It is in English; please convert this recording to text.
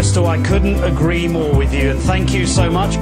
Bristol, I couldn't agree more with you, and thank you so much.